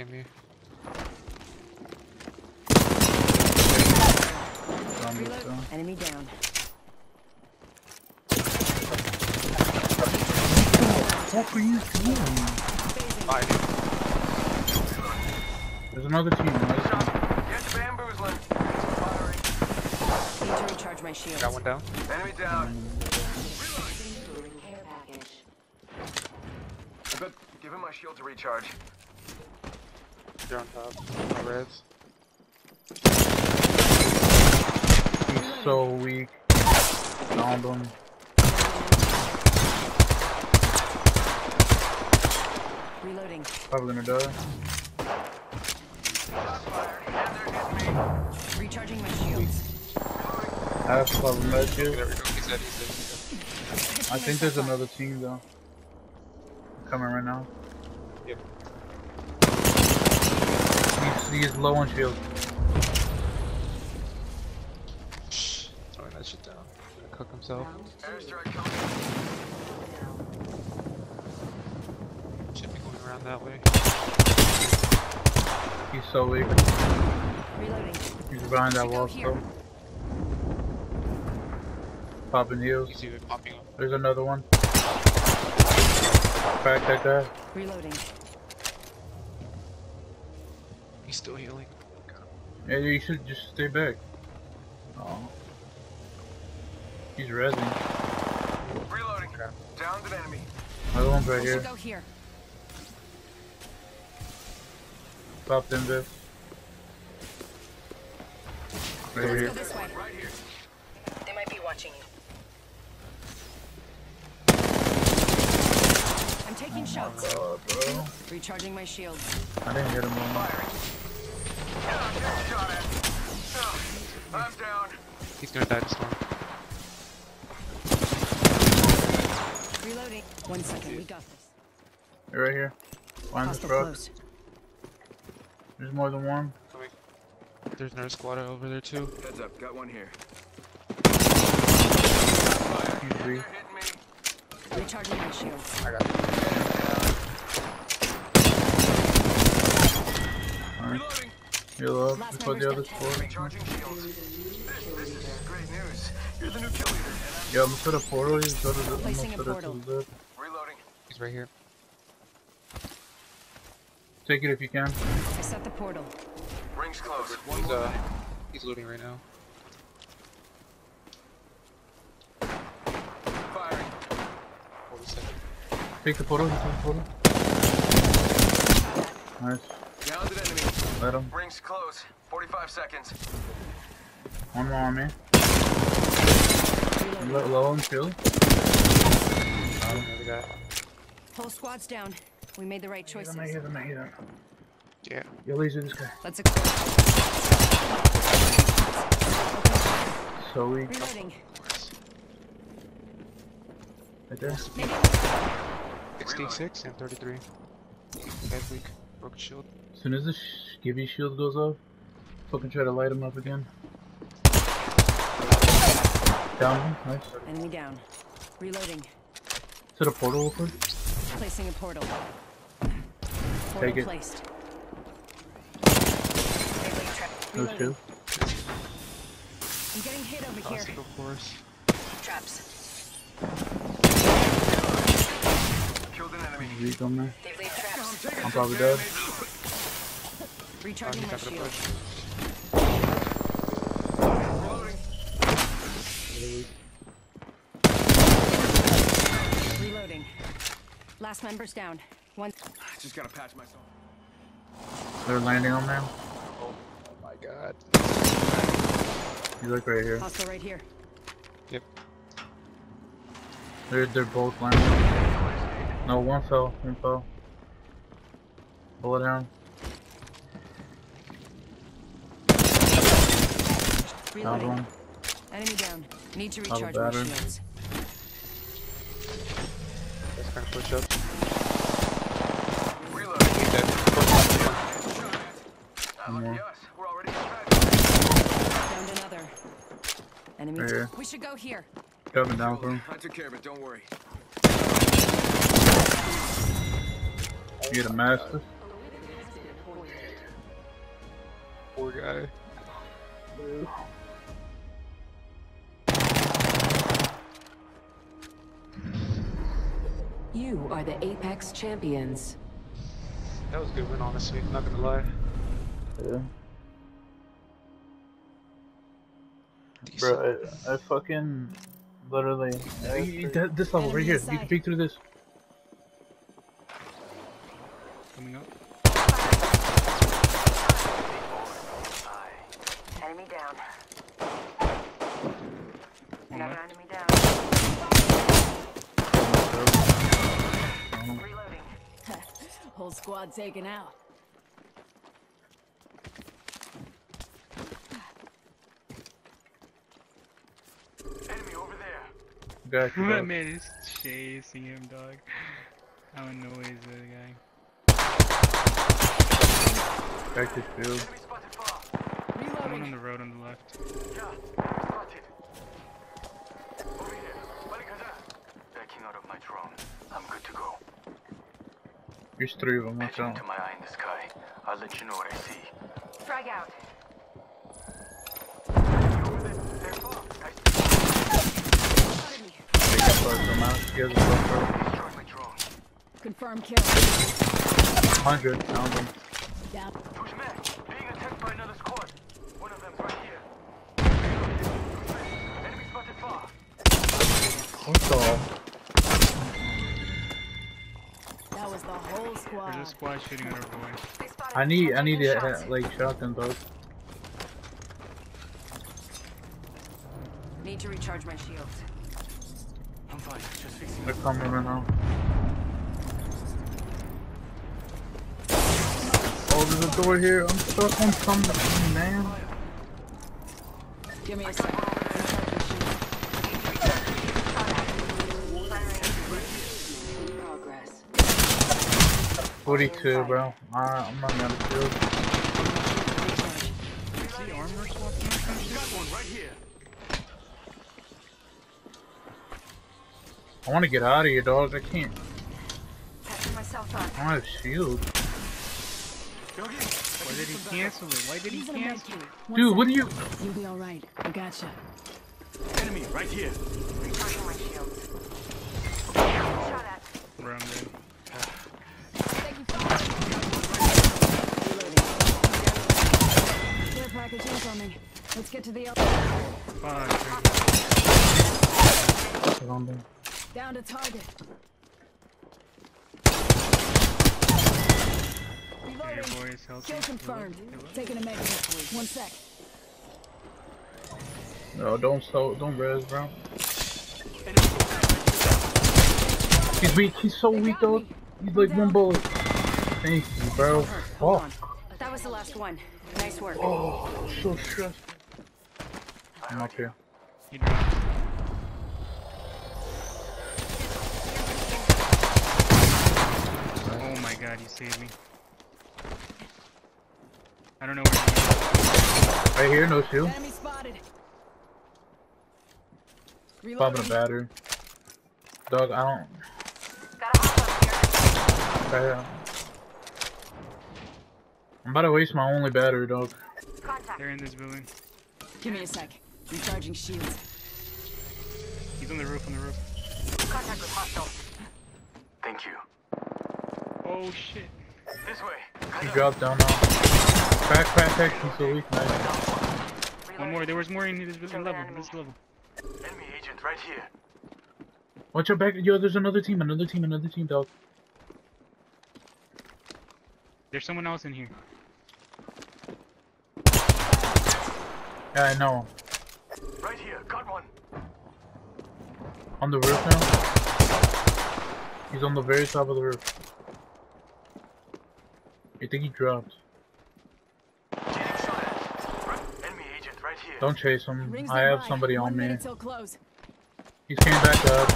flanking me. Zombie Reload. still. Enemy down. What are you doing? Fighting. There's another team. Another team. Get to bamboozling. Need to recharge my shields. Got one down. Enemy down. Good. Give him my shield to recharge. They're on top. No reds. He's so weak. Found him. Reloading. Probably gonna die. Fired. And they're hitting me. Recharging my shields. I have probably med There we you. go. He's dead. He's dead. I think there's another team though. Coming right now. Yep. He's, he's low on shield. Shh. Throwing that shit down. Gonna cook himself. Should be going around that way. He's so weak. Reloading. He's behind that wall still. Popping heals. You see it popping. There's another one. Crack that guy. Reloading. He's still healing. Yeah, you should just stay back. Oh. He's rezzing. Reloading. Downed an enemy. Another one's right here. go here. Popped in this. Right Let's here. go this way. Right here. They might be watching you. I'm taking oh shots. Oh, bro. Recharging my shields. I didn't hit him on Firing. I'm down. He's gonna die to storm. Reloading. One second. We got this. You're right here. Behind the Hostile There's more than one. There's another squatter over there too. Heads up. Got one here. He's weak. They're hitting me. Recharging my shields. I got it. Alright. Reloading. Heal up before the other dead. squad. Recharging shields. This, this is great news. You're the new kill leader, Yeah, I'm gonna set a portal. You go to the. I'm gonna Placing a it to the reloading. He's right here. Take it if you can. I set the portal. Rings close. One He's uh, he's looting right now. Firing. Hold. Take the portal. Take the portal. Nice. Downed enemy. Let him. Rings close. 45 seconds. One more on me. Reloading. Low, low on shield. Another guy. Whole squad's down. We made the right Hit choices. him, hit him, hit him. Yeah. Yo, laser this guy. Let's explore. So weak. Reloading. Right there. 66 and 33. Guy's weak. Broken shield. As soon as the sh skivvy shield goes off, fucking try to light him up again. Down him. Nice. enemy down. Reloading. To the portal real quick. Placing a portal. Portal Take it. placed. No shield. I'm getting hit over here. Obstacle course. Traps. Killed an enemy. On there. They've laid traps. I'm probably dead. Recharging my shield. push. Reloading. Reloading. Last member's down. One. Just gotta patch myself. They're landing on there. Oh my god. You look right here. Hostile right here. Yep. They're they're both landing. No, one fell. One fell. Pull it down. Reloading. one. Enemy down. Need to recharge my battered. shields. That's kind of push up. Reloading. He's dead. One lucky us. We're already inside. Found another. Enemy. Right. We should go here. Coming down for him. I took care of it. Don't worry. You get a master. Poor guy. You are the Apex champions. That was a good win, honestly. Not gonna lie. Yeah. Bro, I, I fucking literally. I- that- this level right here. You can peek through this. Coming up. Enemy down. One Another left. enemy down. Reloading. Whole squad taken out. Enemy over there. Got that man is chasing him, dog. How annoying is that guy? Back to field. One on the road on the left. Yeah, spotted. Over here. Backing out of my drone. I'm good to go. There's three of them. Watch out. to my eye in the sky. I'll let you know what I see. Frag out. Enemy over there. They're far. I They can start some out. You guys are both destroyed my drone. Confirm kill. 100. Found them. Down. Who's man? Being attacked by another squad. One of them's right here. Enemy spotted far. What the? The whole There's a squad. squad shooting at our boy. I need, I need to shots. uh, like shotgun dog. Need to recharge my shields. I'm fine. Just fixing They're coming right now. Oh, there's a door here. I'm stuck on something, man. Give me a sec. 42, bro. Alright, I'm running out of field. See armor swapping or some shit? Got one right here. I want to get out of here, dog. I can't. Patching myself up. I don't have shield. Why did he cancel it? Why did he Using a med cancel it? Dude, what are you? You'll be alright. I gotcha. Enemy right here. Recharging my shields. Shot at. Bro, I'm dead. Care package incoming. Let's get to the. Fuck. Around. Down to target. Reloading. boy is healthy. Kill confirmed. Taking a med kit. One sec. No, don't so, don't res, bro. He's weak. He's so weak, though. He's like one bullet. Thank you, bro. Hold on. Oh, That was the last one. Nice work. oh, so stressful. I'm up here. He dropped. Oh my god, he saved me. I don't know where he is. Right here, no shield. Enemy spotted. Popping a Reloading. battery. Dog, I don't. Got a hostile here. I, uh, I'm about to waste my only battery, dog. Contact. They're in this building. Give me a sec. Recharging shields. He's on the roof, on the roof. Contact with hostile. Thank you. Oh shit. This way. He dropped down now. Crack, crack, crack. He's so weak, man. One more. There was more in this building level. This level. Enemy agent right here. Watch your back. Yo, there's another team, another team, another team, dog. There's someone else in here. Yeah, I know. Right here. Got one. On the roof now. He's on the very top of the roof. I think he dropped. Getting shot at. Right. Enemy agent right here. Don't chase him. Rings I have somebody on me. minute. He's came back up.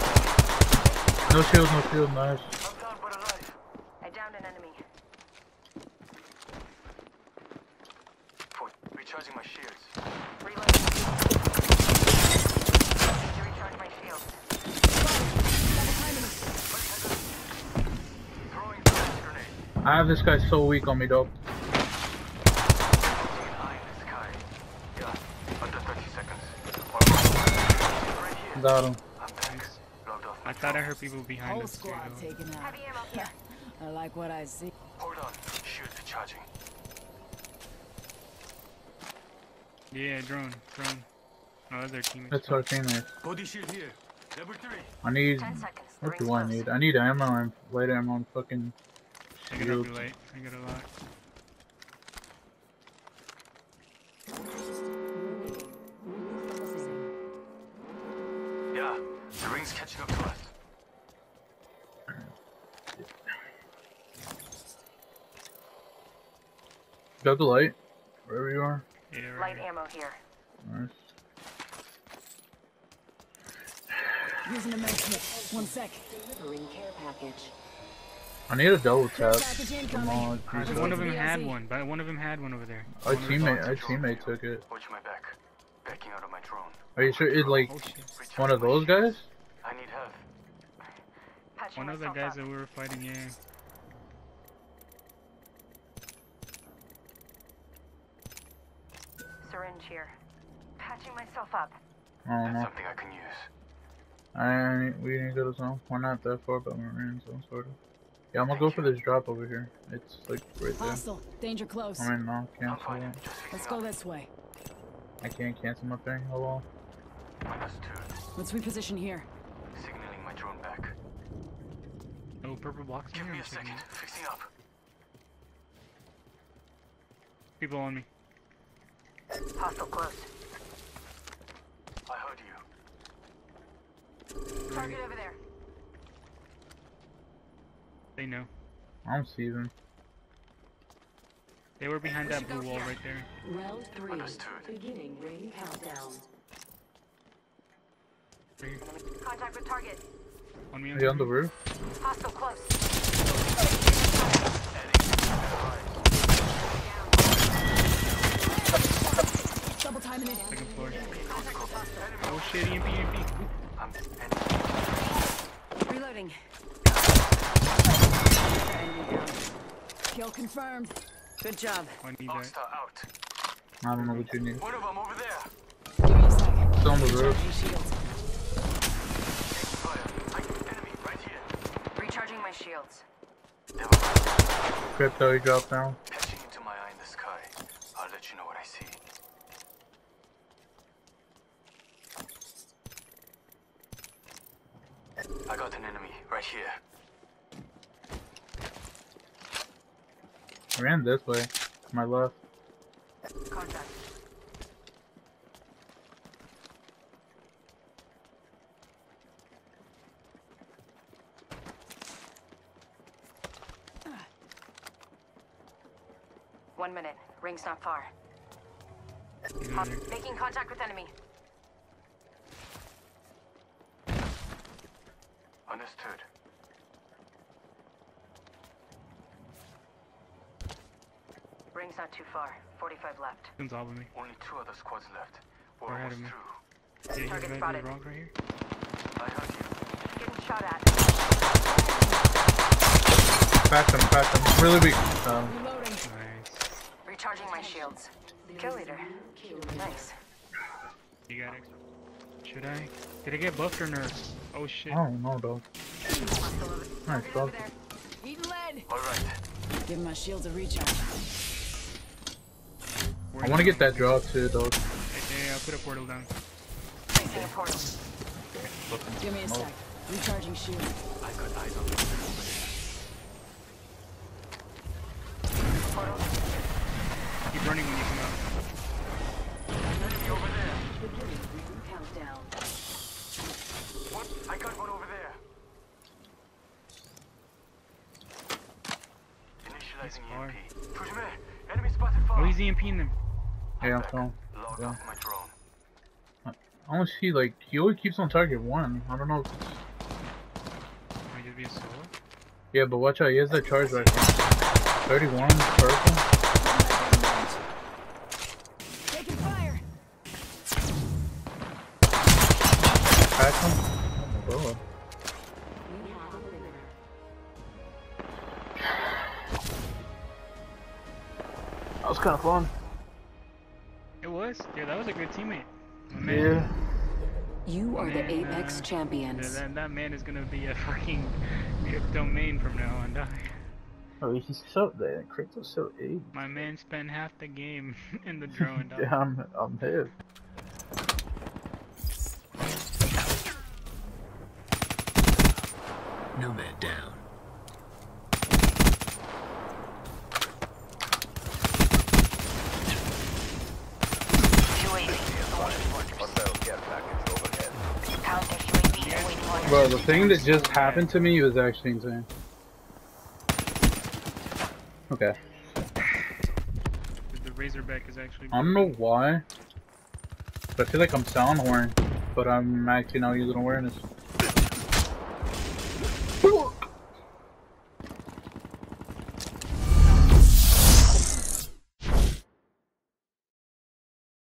No shield, no shield, nice. This guy's so weak on me, dog. Got him. I thought I heard people behind Whole us. Squad taken out. Yeah. I like what I see. Hold on. Shoot the charging. Yeah, drone, drone. No other teammates. That's our teammates. Body shield here. Number three. I need. What do I need? I need ammo and light ammo and fucking I got up shield. too late. I got a lot. Yeah. The ring's catching up to us. Got the light? Wherever you are. Yeah, right Light here. ammo here. Nice. Using a med kit. One sec. Delivering care package. I need a double tap. Come on, But Jesus. one of them had one, but one of them had one over there. Our One teammate, our teammate took it. Watch my back. Backing out of my drone. Are you sure it's like Oh shit! Recharging one of those guys? I need help. Patching One of the guys up. that we were fighting, yeah. Syringe here. Patching myself up. I don't That's something I can use. I we didn't go to zone. We're not that far, but we're in zone sort of. Yeah, I'm gonna go for this drop over here. It's like right there. Hostile. Danger close. I mean, no, cancel fine. it. Let's go this way. I can't cancel my thing. Oh well. Let's reposition here. Signaling my drone back. Oh, purple box. Give here, me I'm a second. taking it. Fixing up. People on me. Hostile close. I heard you. Target over there. They know. I don't see them. They were behind We that blue wall here. right there. Round three. Understood. Beginning ring countdown. Right here. Contact with target. On me. Are you on the roof? Hostile close. Double timing it. Second floor. Contact with hostile. Oh shit! EMP, EMP. I'm. Reloading. Enemy down. Kill confirmed. Good job. I need that. Hostile out. I don't know what you need. One of them over there. Give me a sec. Still on the roof. Recharging shields. Taking fire. I enemy right here. Recharging my shields. Crypto, he dropped down. Patching into my eye in the sky. I'll let you know what I see. I got an enemy right here. I ran this way. To my left. Contact. One minute. Ring's not far. He's Hop- making contact with enemy. Understood. Ring's not too far. 45 left. On top of me. Only two other squads left. We're Or ahead of almost me. through. Yeah, Target spotted. there, rock right here. I heard you. Getting shot at. Cracked him, cracked him. Really weak. Um, Nice. Recharging my shields. Kill leader. Nice. You got extra. Should I? Did I get buffed or nerfed? Oh shit. I don't know, dog. Hostile over, Nice, target dog. over there. Eating lead. Alright. Give my shields a recharge. I want to get that drop too, dog. Okay, I'll put a portal down. Placing a portal. Give me a sec. Recharging shields. I got eyes on them. Portal. Keep running when you come out. Enemy over there. Beginning ring countdown. What? I got one over there. Initializing. EMP. Push. Enemy spotted far. Oh, he's EMPing them. Yeah, I'm back. Yeah. off my drone. I want to see, like, he always keeps on target one. I don't know. If it's... Might just be a solo. Yeah, but watch out. He has that charge right now. 31, purple. It was. Yeah, that was a good teammate. Man. Yeah. You are the Apex uh, champions. That, that man is gonna be a fucking domain from now on, dog. Oh, he's so there. Crypto's so eight. My man spent half the game in the drone, dog. Yeah, I'm I'm his. Nomad down. Bro, the thing that just happened to me was actually insane. Okay. The Razorback is actually. I don't know why, but I feel like I'm sound horn, but I'm actually not using awareness.